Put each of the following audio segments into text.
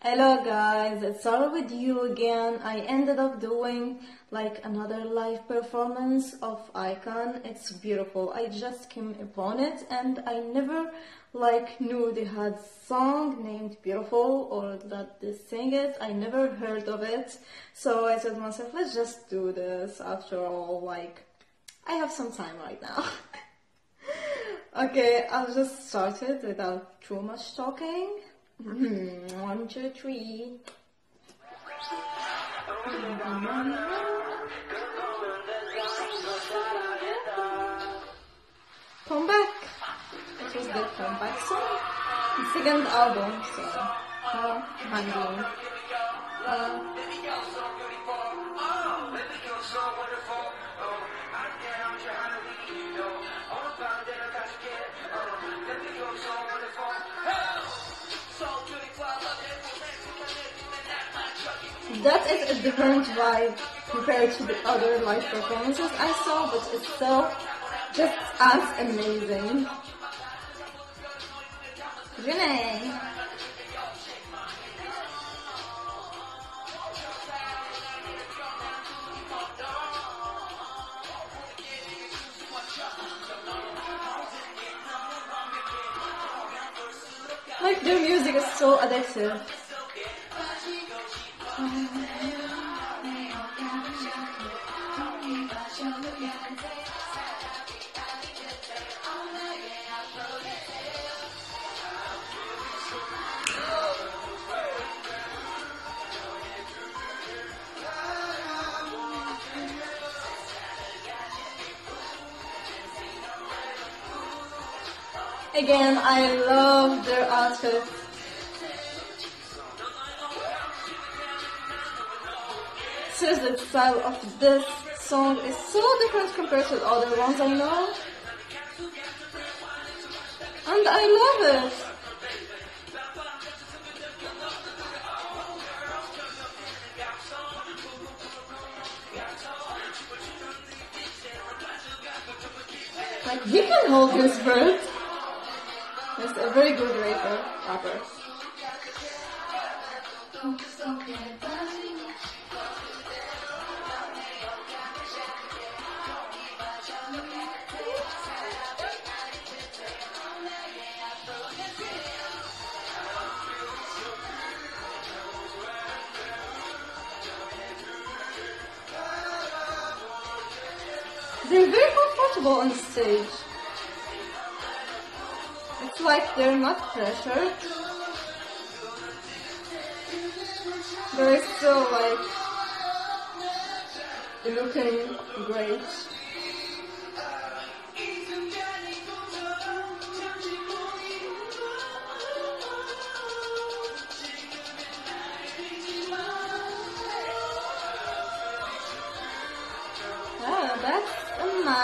Hello guys, it's Sera with you again. I ended up doing like another live performance of iKON. It's beautiful. I just came upon it and I never like knew they had song named Beautiful or that they sing it. I never heard of it. So I said to myself, let's just do this after all, like I have some time right now. okay, I'll just start it without too much talking. One, two, three. Come back. It was the comeback song. The second album, so uh, handling. Uh, that is a different vibe compared to the other live performances I saw, but it's still just as amazing. Renee. Like their music is so addictive. Again, I love their outfits. Seriously, the style of this song is so different compared to the other ones I know. And I love it. Like, you can hold his breath. He's a very good rapper, rapper. They're very comfortable on stage. It's like they're not pressured. They're still like looking great.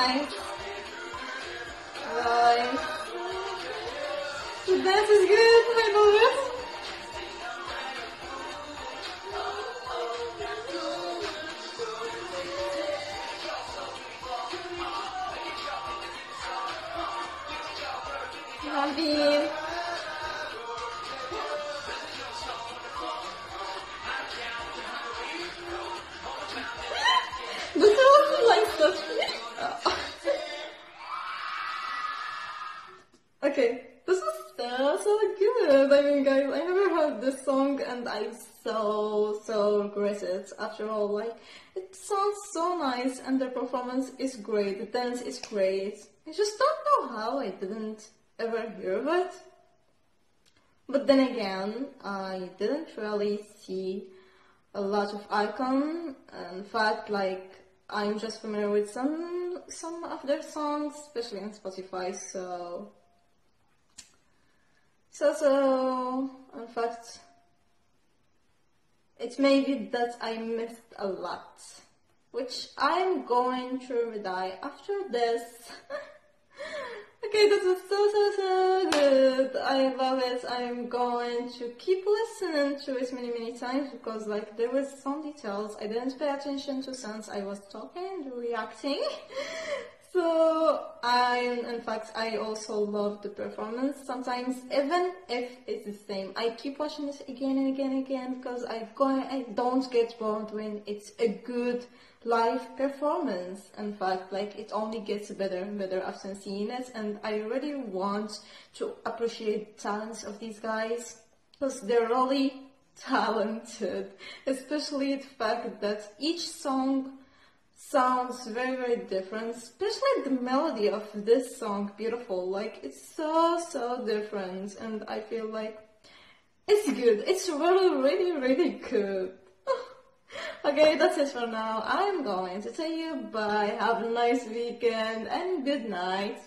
Nice line. The dance is good, I love it. This is so so good. I mean, guys, I never heard this song, and I'm so so regret it. After all, like it sounds so nice, and the performance is great. The dance is great. I just don't know how I didn't ever hear of it. But then again, I didn't really see a lot of iKON. In fact, like I'm just familiar with some some of their songs, especially on Spotify. So, so so in fact, it may be that I missed a lot, which I'm going to remedy after this. Okay, this is so so so good. I love it. I'm going to keep listening to it many many times because like there was some details I didn't pay attention to since I was talking and reacting. So I, in fact, I also love the performance. Sometimes, even if it's the same, I keep watching it again and again and again because I go, I don't get bored when it's a good live performance. In fact, like it only gets better and better after seeing it, and I really want to appreciate the talents of these guys because they're really talented, especially the fact that each song sounds very very different especially the melody of this song beautiful. Like it's so so different and i feel like it's good. It's really really really good. Okay that's it for now. I'm going to tell you bye. Have a nice weekend and good night